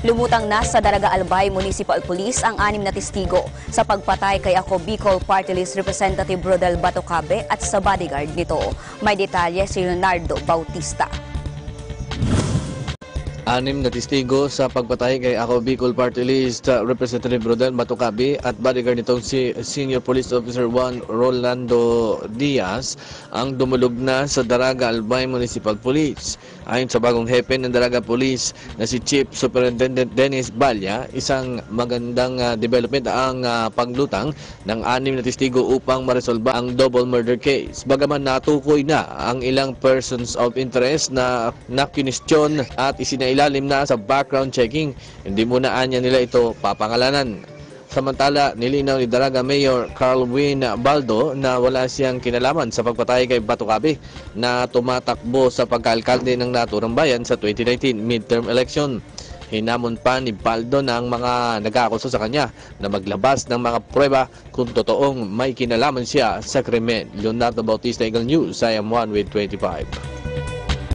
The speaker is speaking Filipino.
Lumutang na sa Daraga Albay Municipal Police ang anim na testigo sa pagpatay kay ako Bicol Party List Representative Rodel Batocabe at sa bodyguard nito. May detalye si Leonardo Bautista. Anim na testigo sa pagpatay kay ako Bicol Party List uh, Representative Rodel Matucabi at bodyguard nitong si Senior Police Officer 1 Rolando Diaz ang dumulog na sa Daraga Albay Municipal Police. Ayon sa bagong hepe ng Daraga Police na si Chief Superintendent Dennis Balya, isang magandang uh, development ang uh, paglutang ng anim na testigo upang maresolba ang double murder case. Bagaman natukoy na ang ilang persons of interest na nakunestyon at isinailalim na sa background checking, hindi muna anya nila ito papangalanan. Samantala, nilinaw ni Daraga Mayor Carl Win Baldo na wala siyang kinalaman sa pagpatay kay Batucabe na tumatakbo sa pagkaalkalde ng naturang bayan sa 2019 midterm election. Hinamon pa ni Baldo ng mga nag-aakuso sa kanya na maglabas ng mga prueba kung totoong may kinalaman siya sa krimen. Leonardo Bautista Eagle News, I am 1 with 25.